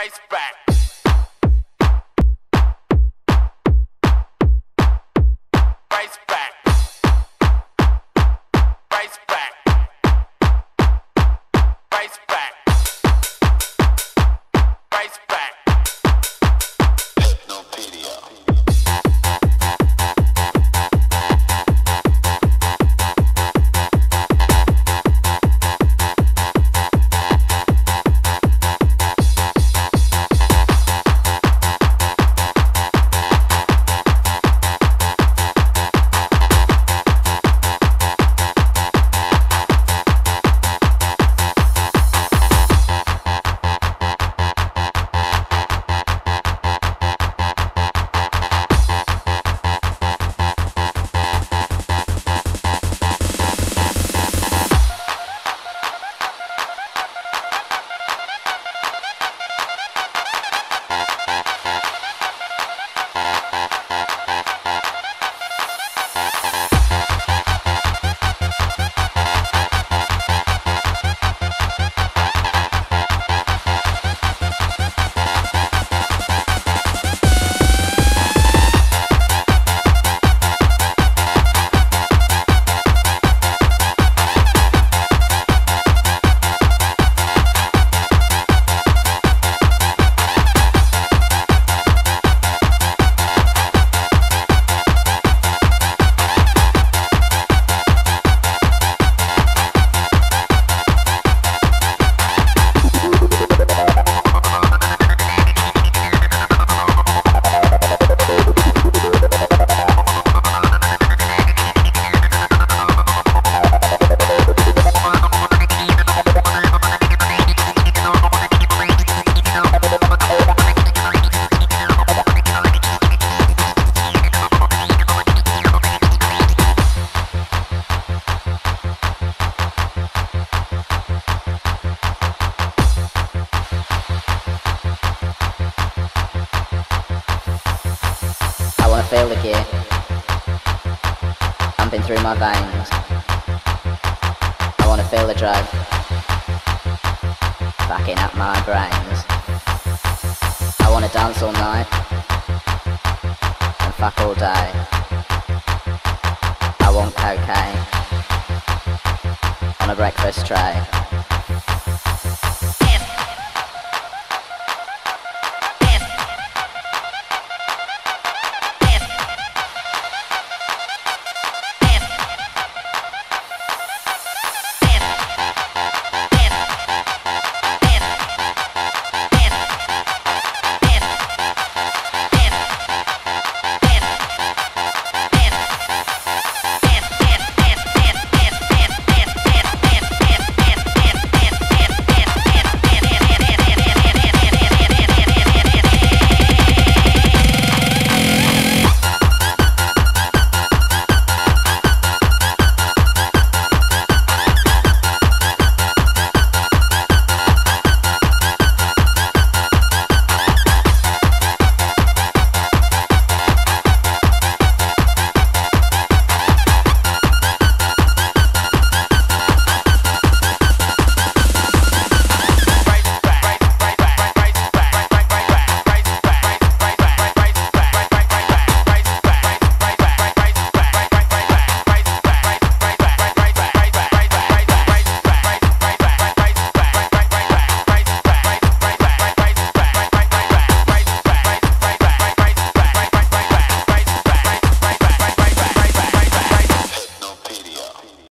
Race back. I wanna feel the gear pumping through my veins. I wanna feel the drug backing up my brains. I wanna dance all night and fuck all day. I want cocaine on a breakfast tray.